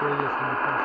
強いですね。